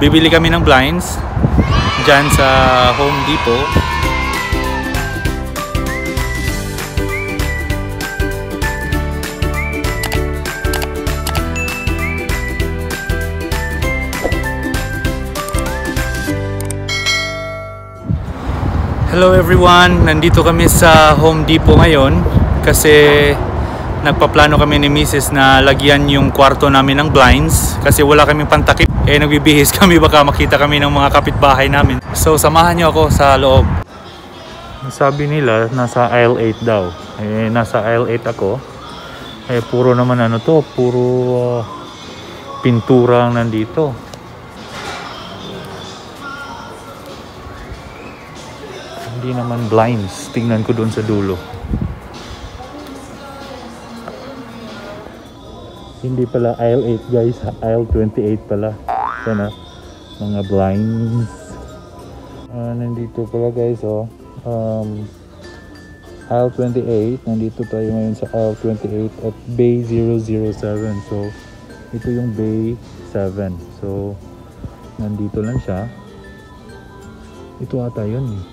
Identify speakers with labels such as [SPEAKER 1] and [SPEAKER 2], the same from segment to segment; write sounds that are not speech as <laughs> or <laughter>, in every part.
[SPEAKER 1] bibili kami ng blinds dyan sa Home Depot. Hello everyone! Nandito kami sa Home Depot ngayon kasi nagpaplano kami ni Mrs. na lagyan yung kwarto namin ng blinds kasi wala kaming pantakip. Eh nagbibihis <laughs> kami baka makita kami ng mga kapitbahay namin. So samahan niyo ako sa loob. Sabi nila nasa aisle 8 daw. Eh nasa aisle 8 ako. Eh puro naman ano to, puro uh, pintura ang nandito. Hindi naman blinds. Tingnan ko doon sa dulo. Hindi pala aisle 8 guys. Aisle 28 pala. Sana mga blinds. Ah, nandito pala guys oh. Um, aisle 28. Nandito tayo ngayon sa aisle 28 at bay 007. So ito yung bay 7. So nandito lang siya. Ito ata yun eh.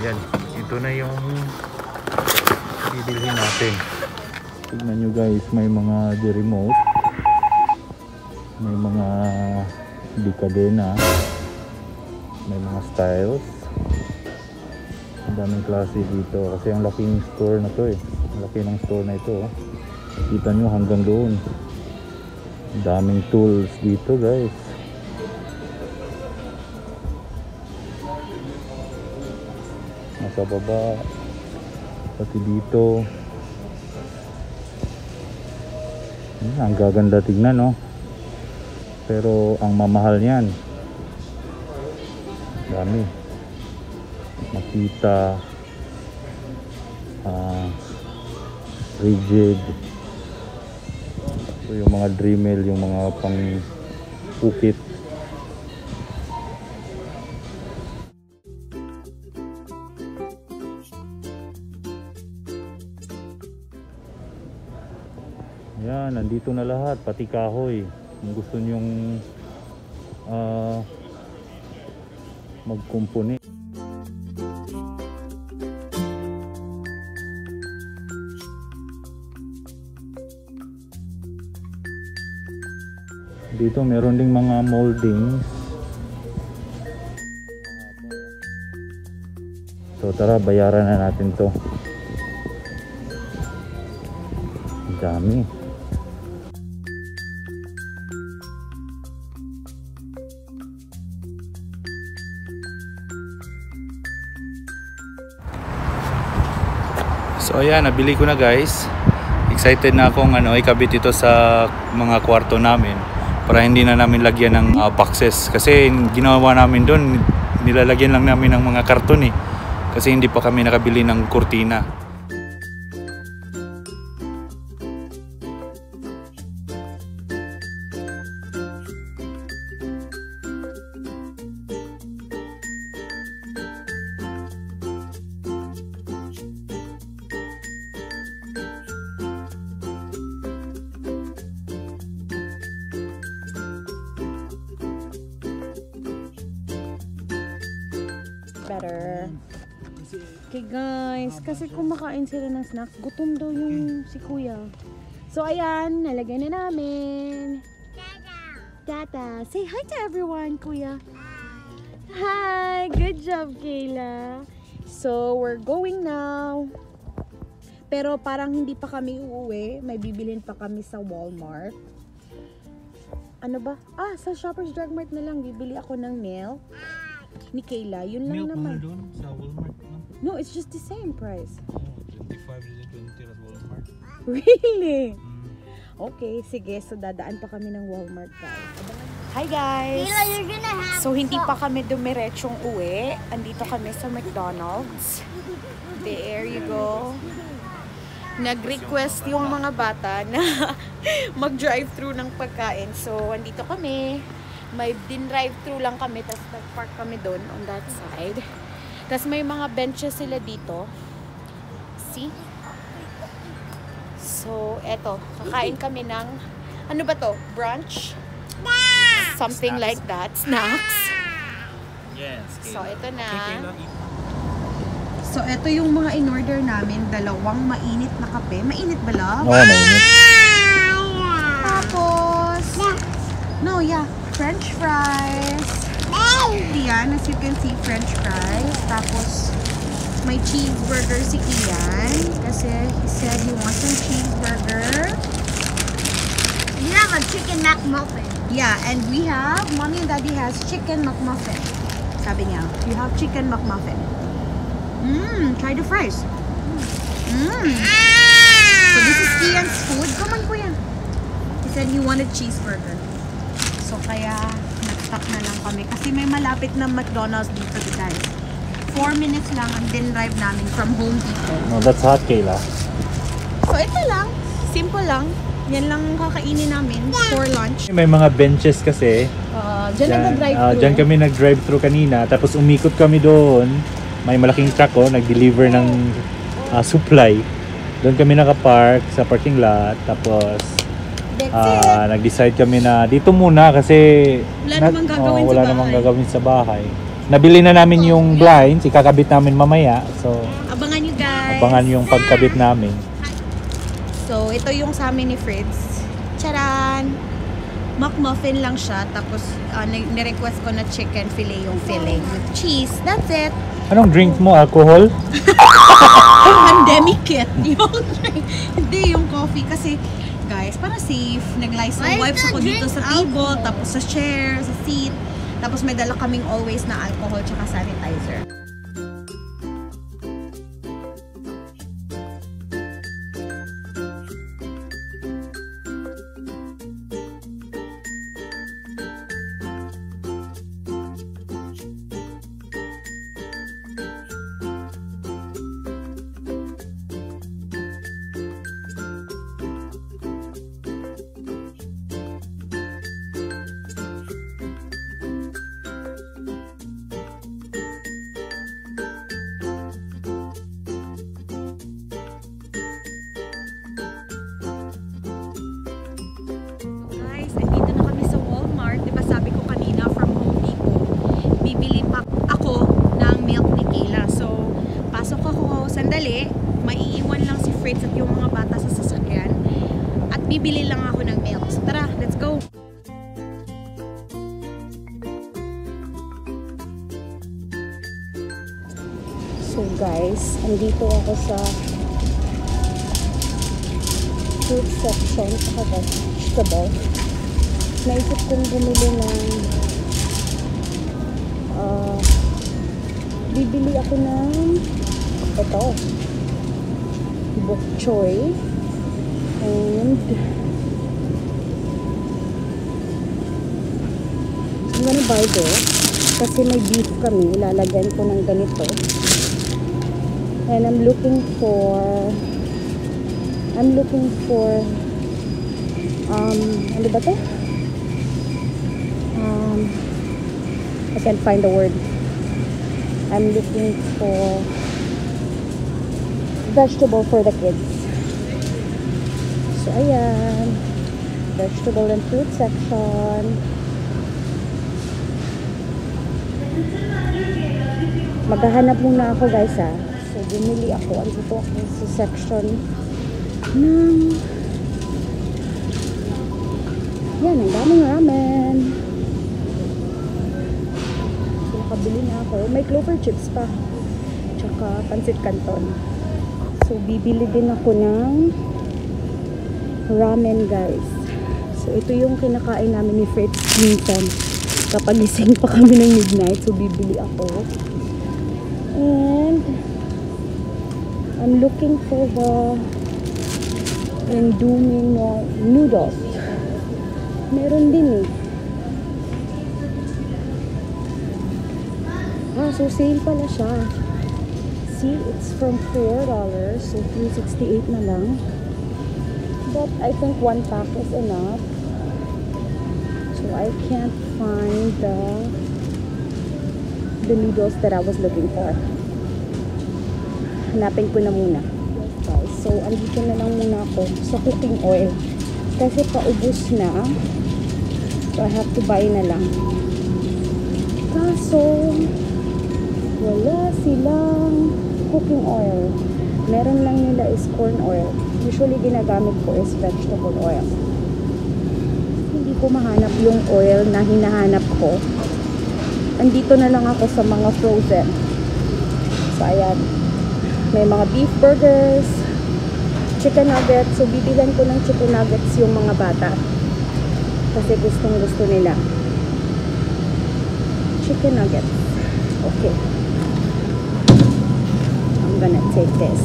[SPEAKER 1] Ayan, ito na yung bibilhin natin. Tignan nyo guys, may mga di remote. May mga di kadena. May mga styles. Ang daming klase dito. Kasi ang laking store na to eh. Ang laki ng store na ito. Oh. Kita nyo hanggang doon. Daming tools dito guys. nasa baba pati dito ang gaganda tignan no? Pero ang mamahal niyan. Dami. Makita ah, rigid. So yung mga Dremel yung mga pang ukit Yan, nandito na lahat, pati kahoy. Kung gusto nyong ah, magkumpuni. Dito meron ding mga moldings. So tara, bayaran na natin to. Ang dami. So ayan, nabili ko na guys. Excited na akong ano, ikabit ito sa mga kwarto namin para hindi na namin lagyan ng ah, boxes kasi ginawa namin doon nilalagyan lang namin ng mga karton eh kasi hindi pa kami nakabili ng kurtina.
[SPEAKER 2] Better. Okay guys, kasi kumakain sila ng snacks, gutom daw yung si kuya. So ayan, nalagay na namin. Tata. Say hi to everyone, kuya. Hi! Good job, Kayla. So, we're going now. Pero parang hindi pa kami uuwi. May bibilin pa kami sa Walmart. Ano ba? Ah, sa Shoppers Drug Mart na lang. Bibili ako ng milk ni Kayla. Yun lang naman.
[SPEAKER 1] doon sa Walmart. No?
[SPEAKER 2] No, it's just the same price.
[SPEAKER 1] Oh, 25 is 20 at Walmart. <laughs>
[SPEAKER 2] Really? Okay, sige. So, dadaan pa kami ng Walmart, guys. Hi, guys!
[SPEAKER 3] Kayla, you're gonna have
[SPEAKER 2] So, hindi pa kami dumiretsyong uwi. Andito kami sa McDonald's. There you go. Nag-request yung mga bata na <laughs> mag-drive-thru ng pagkain. So, andito kami. May din-drive-thru lang kami. Tapos, nag-park kami doon on that side. Tapos, may mga benches sila dito. See? So, eto. Kakain kami ng, ano ba to? Brunch? something
[SPEAKER 1] Snacks.
[SPEAKER 2] like that. Snacks.
[SPEAKER 1] Yes.
[SPEAKER 2] So, ito na.
[SPEAKER 3] So, ito yung mga in-order namin. Dalawang mainit na kape. Mainit ba, love?
[SPEAKER 1] Oo, mainit.
[SPEAKER 3] Tapos, no, yeah, french fries. Yan, as you can see, french fries. Tapos, may cheeseburger si Kian. Kasi he said he wants some cheeseburger.
[SPEAKER 4] You have a chicken McMuffin.
[SPEAKER 3] Yeah, and we have, mommy and daddy has chicken McMuffin. Sabi niya, you have chicken McMuffin. Mmm, try the fries. Mmm. So this is Kian's food. Come on, kuya. He said he wanted cheeseburger. So kaya nag-stop na lang kami kasi may malapit na McDonald's dito guys. 4 minutes lang ang din drive namin from Home Depot.
[SPEAKER 1] No, that's hot, Kayla.
[SPEAKER 3] So ito lang, simple lang. Yan lang ang kakainin namin for lunch.
[SPEAKER 1] May mga benches kasi.
[SPEAKER 3] Uh, Diyan
[SPEAKER 1] Diyan,
[SPEAKER 3] nag-drive
[SPEAKER 1] ah, diyan kami nag-drive-thru kanina. Tapos umikot kami doon. May malaking truck oh, nag-deliver ng ah, supply. Doon kami nakapark sa parking lot. Tapos Ah, nag-decide kami na dito muna kasi
[SPEAKER 3] Wala namang gagawin
[SPEAKER 1] oh,
[SPEAKER 3] sa
[SPEAKER 1] wala
[SPEAKER 3] bahay.
[SPEAKER 1] namang gagawin sa bahay. Nabili na namin yung blinds, ikakabit namin mamaya. So,
[SPEAKER 3] Abangan nyo guys.
[SPEAKER 1] abangan yung pagkabit namin.
[SPEAKER 3] So, ito yung sa amin ni Fritz. Charan! McMuffin lang siya. Tapos, uh, ni-request ko na chicken fillet yung filling with cheese. That's it.
[SPEAKER 1] Anong drink mo? Alcohol? <laughs>
[SPEAKER 3] Pandemic kit. <laughs> Yung, hindi yung coffee. Kasi, guys, para safe. Nag-Lysol wipes ako dito sa table.
[SPEAKER 4] alcohol?
[SPEAKER 3] Tapos sa chair, sa seat. Tapos may dala kaming always na alcohol tsaka sanitizer. Andito ako sa
[SPEAKER 2] fruit section sa vegetable. Naisip kong bumili ng ah, bibili ako ng ito bok choy and I'm gonna buy this kasi may beef kami ilalagyan ko ng ganito and I'm looking for I'm looking for um ano ba to? Um I can't find the word. I'm looking for vegetable for the kids. So ayan, vegetable and fruit section. Maghahanap muna ako guys ha. Bumili ako. Andito ako sa section ng yan, ang daming ramen. Nakabili na ako. May clover chips pa. Tsaka pancit canton. So bibili din ako ng ramen guys. So ito yung kinakain namin ni Fritz minsan. Kapag gising pa kami ng midnight. So bibili ako. And I'm looking for the Indomie no- noodles. Meron din eh. Ah, so sale pala siya. See, it's from $4. So, 368 na lang. But I think one pack is enough. So, I can't find the the noodles that I was looking for. Hanapin ko na muna. So, andito na lang muna ako sa cooking oil. Kasi paubos na. So, I have to buy na lang. Kaso, wala silang cooking oil. Meron lang nila is corn oil. Usually, ginagamit ko is vegetable oil. Hindi ko mahanap yung oil na hinahanap ko. Andito na lang ako sa mga frozen. So, ayan. May mga beef burgers, chicken nuggets. So, bibilan ko ng chicken nuggets yung mga bata. Kasi gustong gusto nila. Chicken nuggets. Okay. I'm gonna take this.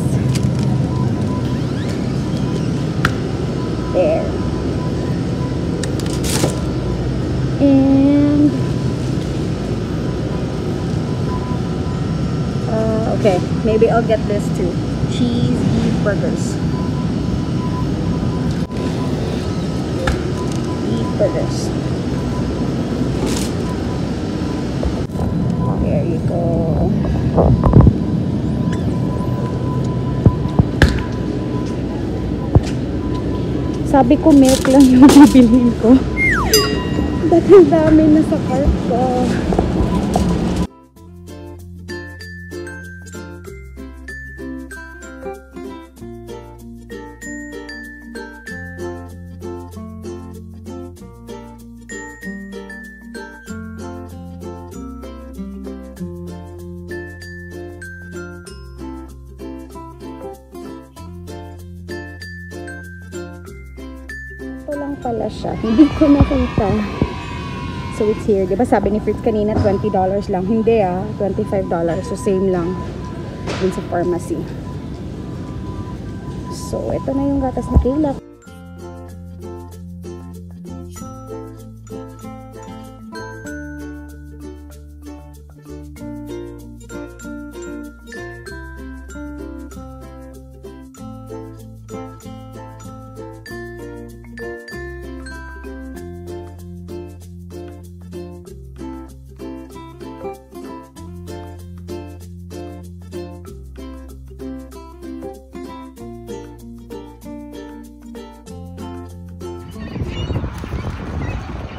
[SPEAKER 2] There. And uh, okay, maybe I'll get this too. Cheese beef burgers. Beef burgers. There you go. Sabi ko milk lang yung <laughs> bibilhin ko. Ang dami na sa cart ko? Ito lang pala siya. Hindi ko nakita. So, it's here. Di ba sabi ni Fritz kanina, $20 lang. Hindi ah, $25. So, same lang. Dun sa pharmacy. So, ito na yung gatas ni Kayla.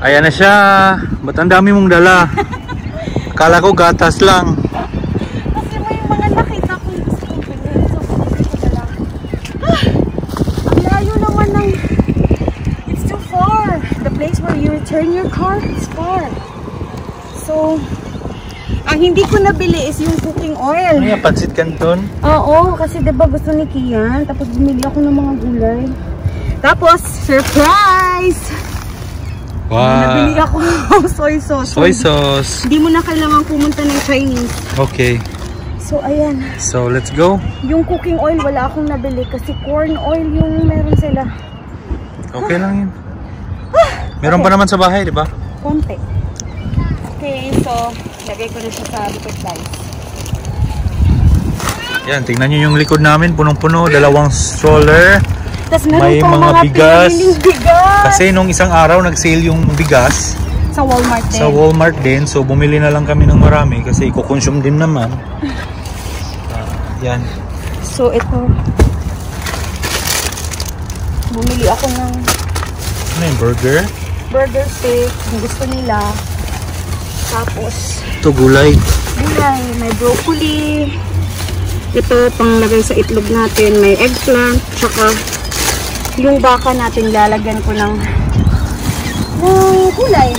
[SPEAKER 1] Ayan na siya. Ba't ang dami mong dala? Akala ko gatas lang.
[SPEAKER 2] Kasi may mga nakita ko yung gusto ko. Ah! Ang layo naman ng... It's too far. The place where you return your car is far. So, ang hindi ko nabili is yung cooking oil.
[SPEAKER 1] Ano yan, pansit canton?
[SPEAKER 2] Oo, kasi ba gusto ni Kian, tapos bumili ako ng mga gulay. Tapos, surprise! Nabili ako ng <laughs> soy sauce.
[SPEAKER 1] Soy sauce.
[SPEAKER 2] Hindi mo na kailangan pumunta ng Chinese.
[SPEAKER 1] Okay.
[SPEAKER 2] So, ayan.
[SPEAKER 1] So, let's go.
[SPEAKER 2] Yung cooking oil, wala akong nabili kasi corn oil yung meron sila.
[SPEAKER 1] Okay lang yun. Meron pa naman sa bahay, di ba?
[SPEAKER 2] Konti. Okay, so, lagay ko na siya sa liquid rice.
[SPEAKER 1] Yan, tingnan nyo yung likod namin. Punong-puno. Dalawang stroller.
[SPEAKER 2] Tapos meron
[SPEAKER 1] May mga
[SPEAKER 2] mga
[SPEAKER 1] bigas.
[SPEAKER 2] bigas.
[SPEAKER 1] Kasi nung isang araw, nag-sale yung bigas
[SPEAKER 2] sa Walmart din.
[SPEAKER 1] sa Walmart din. So, bumili na lang kami ng marami kasi iko-consume din naman. Ah, yan.
[SPEAKER 2] So, ito. Bumili ako ng
[SPEAKER 1] Ano yung burger?
[SPEAKER 2] burger steak. Gusto nila. Tapos,
[SPEAKER 1] Ito, gulay.
[SPEAKER 2] gulay. May broccoli. Ito, panglagay sa itlog natin. May eggplant. Tsaka, yung baka natin lalagyan ko ng ng gulay.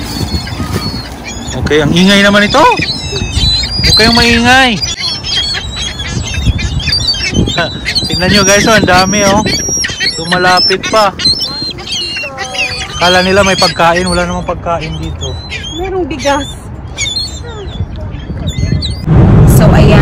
[SPEAKER 1] Okay, ang ingay naman ito. Huwag kayong maingay. <laughs> Tingnan nyo guys, oh, ang dami oh. Lumalapit pa. Kala nila may pagkain, wala namang pagkain dito.
[SPEAKER 2] Merong bigas. So, ayan.